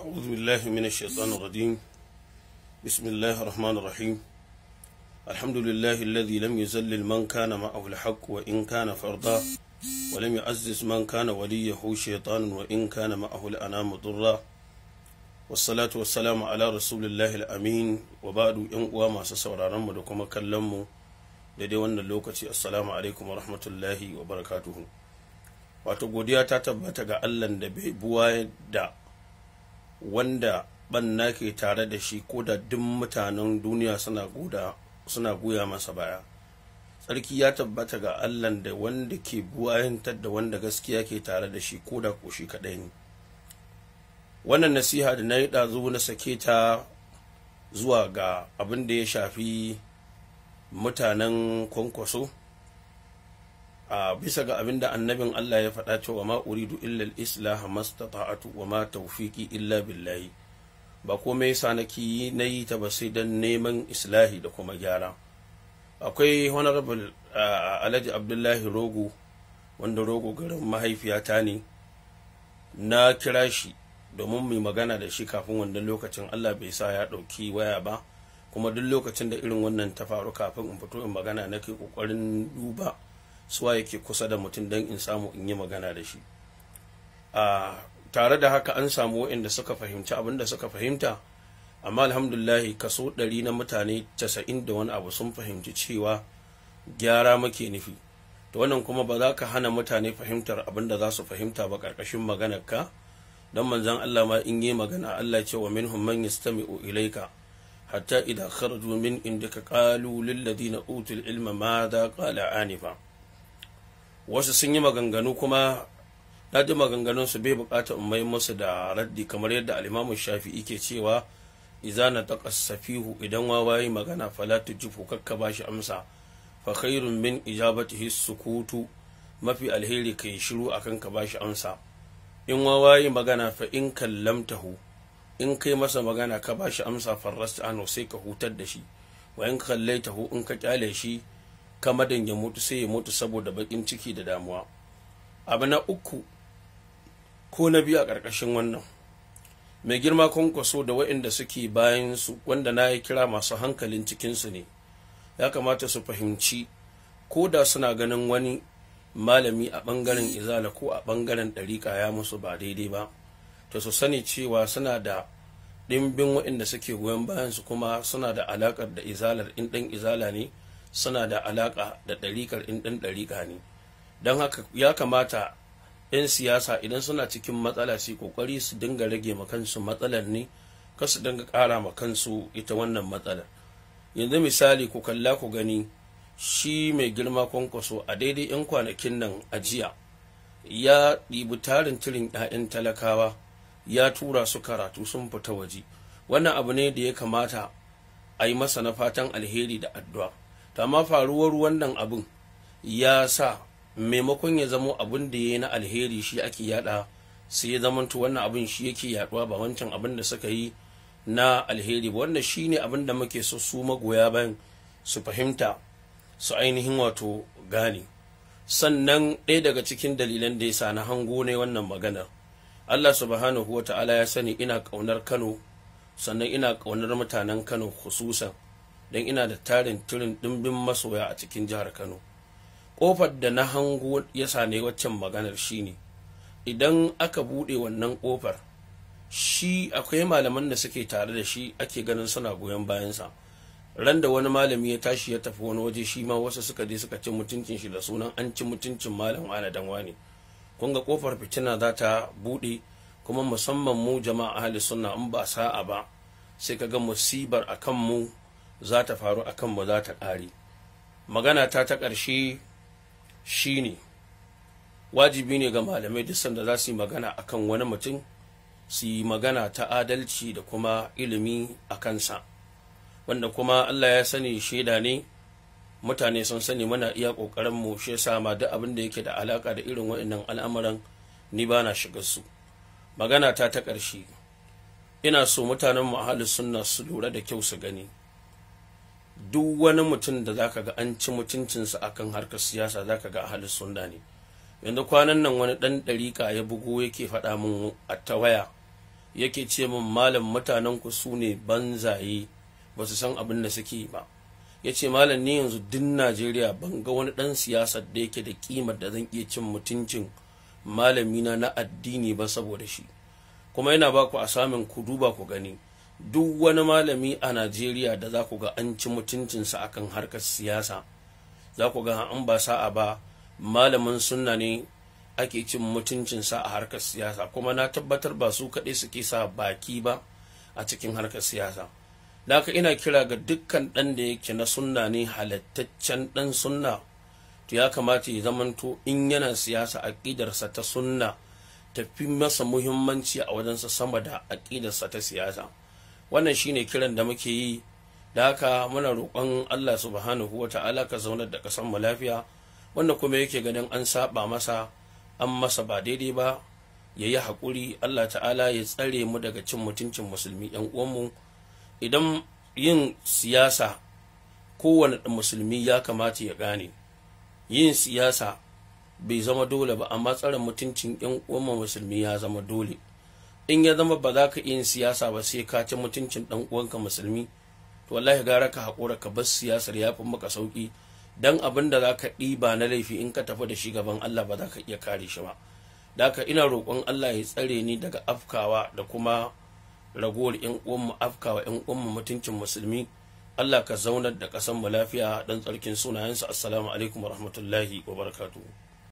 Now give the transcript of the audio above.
أعوذ بالله من الشيطان الرجيم بسم الله الرحمن الرحيم الحمد لله الذي لم يذلل من كان معه الحق وإن كان فرضا ولم يعزز من كان وليه شيطان وإن كان معه الأنام ضرا والصلاة والسلام على رسول الله الأمين وبعد إن وما سسورارم ودكما كلمه daidai wannan lokaci assalamu alaikum wa rahmatullahi wa barakatuhu wato godiya ta tabbata ga allah da bai buwa da wanda banna ke tare da shi ko da duk mutanen duniya suna goya masa baya. Tsarki ya tabbata ga allah da wanda ke buwayantar da wanda gaskiya ke tare da shi ko da ko shi kaɗai ne. Wannan nasiha da na yi ɗazu na sake ta zuwa ga abin da ya shafi mutanen kwankwaso. A bisa ga abin da annabin Allah ya faɗa cewa ma uridu illa al-islah mastata'atu wa ma tawfiqi illa billahi. Ba komai yasa nake na yi ta ba sai dan neman islahi da kuma gyara. Akwai honorable alhaji abdullahi rogo wanda rogo garin mahaifiyata ne. Na kira shi domin mai magana da shi kafin wannan lokacin. Allah bai sa ya ɗauki waya ba. Kuma duk lokacin da irin wannan ta faru kafin in fito in magana nake ƙoƙarin duba suwa yake kusa da mutum don in samu in yi magana da shi a tare da haka an samu waɗanda suka fahimci abin da suka fahimta amma alhamdulahi kaso ɗari na mutane casa'in da wani abu sun fahimci cewa gyara muke nufi to wannan kuma ba za ka hana mutane fahimtar abin da za su fahimta ba ƙarƙashin maganar ka don manzon Allah ma in yi magana Allah ce wa minhum man yastami'u ilaika حتى إذا خرجوا من عندك قالوا للذين أوتوا العلم ماذا قال آنفا Wasu sun yi maganganu kuma na maganganun su bai buƙata in mai musu da raddi kamar yadda alimamu shafi'i ke cewa iza na safihu idan wawaye magana fala tujifu kakka ba shi amsa. Fa khairun min ijabatihi sukutu. Mafi alheri kai shiru akan ka ba shi amsa. In wawaye magana fa in kallamtahu in kai masa magana ka ba shi amsa farrasta ano sai ka hutar da shi. Wa in kallaitahu in ka ƙyale shi kamadan ya mutu sai ya mutu saboda bakin ciki da damuwa. Abu na uku ko na biyu a ƙarƙashin wannan mai girma kwankwaso da waɗanda suke bayan su wanda na yi kira masu hankalin cikinsu ne ya kamata su fahimci ko da suna ganin wani malami a ɓangaren izala ko a ɓangaren ɗariƙa ya musu ba daidai ba to su sani cewa suna da ɗimbin waɗanda suke goyon bayan su kuma suna da alaƙar da izalar in ɗan izala ne suna da alaƙa da ɗariƙar in ɗan ɗariƙa ne. Don haka ya kamata 'yan siyasa idan suna cikin matsala su ƙoƙari su dinga rage ma kansu matsalar ne ka su dinga ƙara ma kansu ita wannan matsalar. Yanzu misali ku kalla ku gani shi mai girma kwankwaso a daidai 'yan kwanakin nan a jiya ya ɗibi tarin tirin 'ya'yan talakawa ya tura su karatu sun fita waje. Wannan abu ne da ya kamata a yi masa na fatan alheri da addu'a. Ta ma faruwar wannan abin ya sa maimakon ya zamo abin da ya yi na alheri shi ake yada sai ya zamanto wannan abin shi yake yaɗuwa ba wancan abin da suka yi na alheri ba. Wannan shi ne abin da muke so su magoya bayan su fahimta su ainihin wato gane. Sannan ɗaya daga cikin dalilan da ya sa na hango ne wannan maganar Allah subhanahu wa ta'ala ya sani ina ƙaunar Kano sannan ina ƙaunar mutanen Kano khususan don ina da tarin turin ɗimbin masoya a cikin jihar Kano. Ƙofar da na hango ya sane waccan maganar shine idan aka buɗe wannan ƙofar shi akwai malaman da suke tare da shi ake ganin suna goyon bayansa. Ran da wani malami ya tashi ya tafi wani waje shi ma wasu suka je suka ci mutuncin shi da sunan an ci mutuncin malam wane dan wane. kun ga ƙofar fitina za ta buɗe kuma musamman mu jama'a ahli sunna in ba sa'a ba sai ka ga musibar a mu za ta faru a kan mu za ta ƙare. Magana ta ta ƙarshe shine wajibi ne ga malamai duk sanda za su yi magana akan wani mutum su yi magana ta adalci da kuma ilimi a kansa. Wanda kuma allah ya sani shaida ne mutane sun sani muna iya ƙoƙarin mu shi yasa ma duk abin da yake da alaka da irin waɗannan al'amuran ni ba na shiga su. Magana ta ta ƙarshe ina so mutanen mu sunna su lura da kyau su gani. Duk wani mutum da zaka ga an ci mutuncinsa akan harkar siyasa zaka ga ahalus sunna ne. Yanzu kwanan nan wani ɗan ɗariƙa ya bugo yake faɗa min a ta waya yake ce min malam mutanen ku su ne banzaye ba su san abin da suke ba. Ya ce malam ni yanzu din najeriya ban ga wani ɗan siyasar da yake da kimar da zan iya cin mutuncin malamina na addini ba saboda shi. Kuma yana ba ku a samun ku duba ku gani. Duk wani malami a najeriya da za ku ga an ci mutuncinsa akan harkar siyasa za ku ga an ba sa'a ba malamin sunna ne ake cin mutuncinsa a harkar siyasa. Kuma na tabbatar ba su kaɗai suke sa baki ba a cikin harkar siyasa. Da ina kira ga dukkan ɗan da yake na sunna ne halattaccen ɗan sunna to ya kamata ya zamanto in yana siyasa aƙidarsa ta sunna tafi masa muhimmanci a wajensa sama da aƙidarsa ta siyasa. Wannan shine kiran da muke yi da haka muna roƙon Allah subhanahu wa ta'ala ka zaunar da ƙasar mu lafiya wanda kuma yake ganin an saba masa an masa ba daidai ba ya yi haƙuri Allah ta'ala ya tsare mu daga cin mutuncin musulmi yan uwanmu. Idan yin siyasa kowane musulmi ya kamata ya gane yin siyasa bai zama dole ba amma tsare mutuncin yan uwanmu musulmi ya zama dole. In ya zama ba za ka yin siyasa ba sai ka ci mutuncin ɗan uwanka musulmi to wallahi gara ka haƙura ka bar siyasar ya fi maka sauƙi. Dan abin da za ka ɗiba na laifi in ka tafi da shi gaban Allah ba za ka iya kare shi ba. Da ina roƙon Allah ya tsare ni daga afkawa da kuma ragowar ƴan uwanmu afkawa ƴan uwanmu mutuncin musulmi. Allah ka zaunar da ƙasar mu lafiya dan tsarkin sunayensa. Assalamu alaikum wa rahmatullahi wa barakatuhu